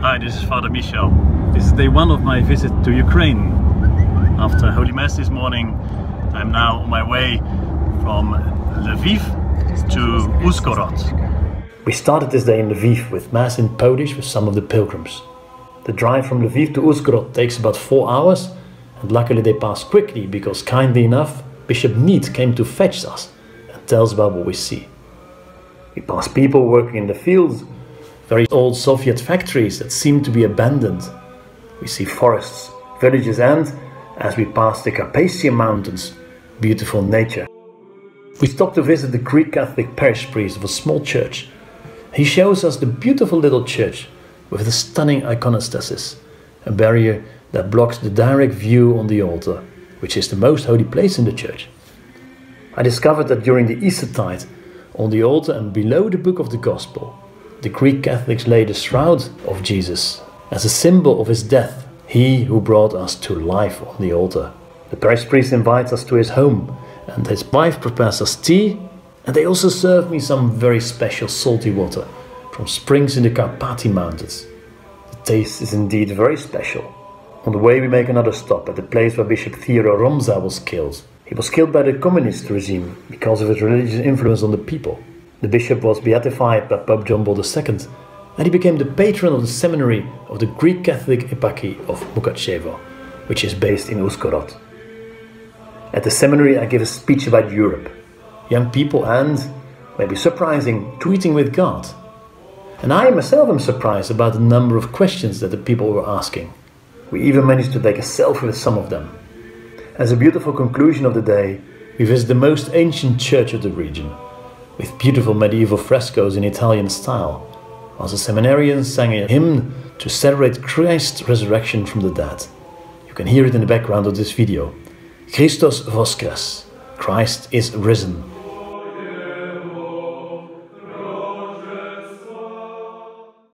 Hi, this is Father Michel. This is day one of my visit to Ukraine. After Holy Mass this morning, I'm now on my way from Lviv to Uzhgorod. We started this day in Lviv with Mass in Polish with some of the pilgrims. The drive from Lviv to Uzhgorod takes about four hours, and luckily they pass quickly because kindly enough, Bishop Neat came to fetch us and tell us about what we see. We pass people working in the fields, very old Soviet factories that seem to be abandoned. We see forests, villages, and, as we pass the Carpathian Mountains, beautiful nature. We stop to visit the Greek Catholic parish priest of a small church. He shows us the beautiful little church with the stunning iconostasis, a barrier that blocks the direct view on the altar, which is the most holy place in the church. I discovered that during the Easter Eastertide, on the altar and below the book of the Gospel, the Greek Catholics lay the shroud of Jesus as a symbol of his death, he who brought us to life on the altar. The parish priest invites us to his home, and his wife prepares us tea, and they also serve me some very special salty water from springs in the Carpathian Mountains. The taste is indeed very special. On the way, we make another stop at the place where Bishop Theodore Romzha was killed. He was killed by the communist regime because of his religious influence on the people. The bishop was beatified by Pope John Paul II, and he became the patron of the seminary of the Greek Catholic Eparchy of Mukachevo, which is based in Uzhgorod. At the seminary, I gave a speech about Europe, young people, and, maybe surprising, tweeting with God. And I myself am surprised about the number of questions that the people were asking. We even managed to take a selfie with some of them. As a beautiful conclusion of the day, we visit the most ancient church of the region, with beautiful medieval frescoes in Italian style, whilst the seminarians sang a hymn to celebrate Christ's resurrection from the dead. You can hear it in the background of this video. Christos Voskres, Christ is risen.